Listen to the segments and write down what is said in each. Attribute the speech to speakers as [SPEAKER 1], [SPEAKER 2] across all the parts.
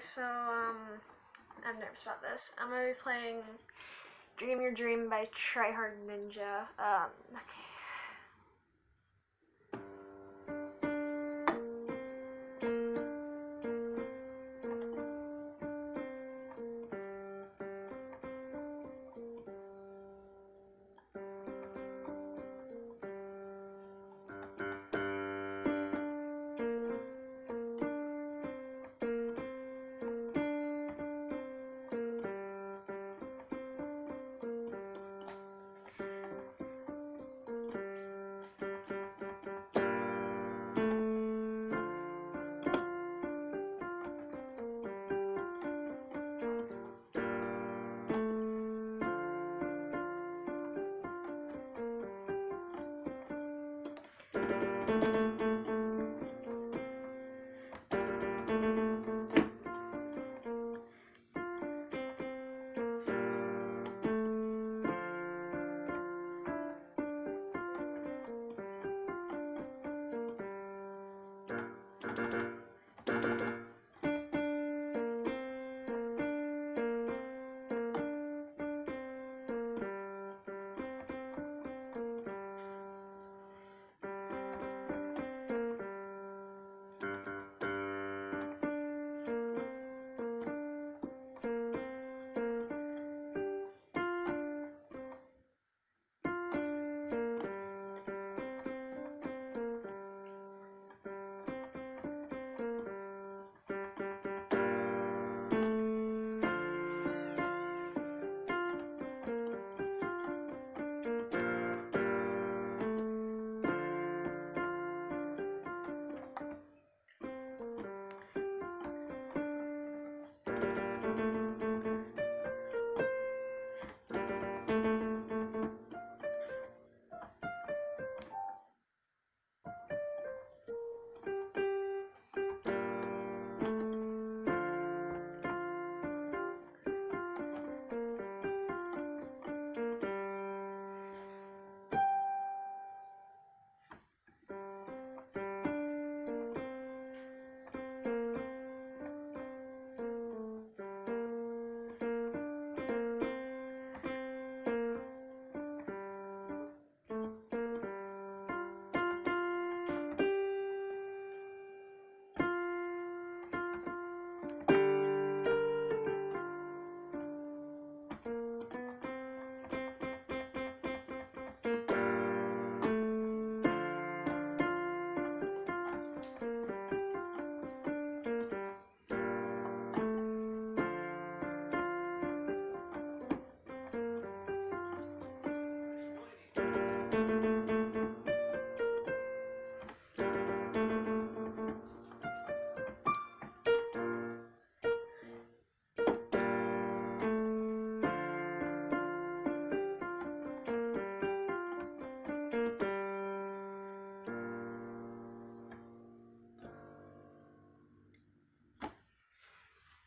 [SPEAKER 1] so um, I'm nervous about this. I'm gonna be playing Dream Your Dream by Tryhard Ninja. Um, okay.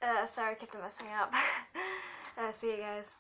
[SPEAKER 1] Uh, sorry, I kept messing up. uh, see you guys.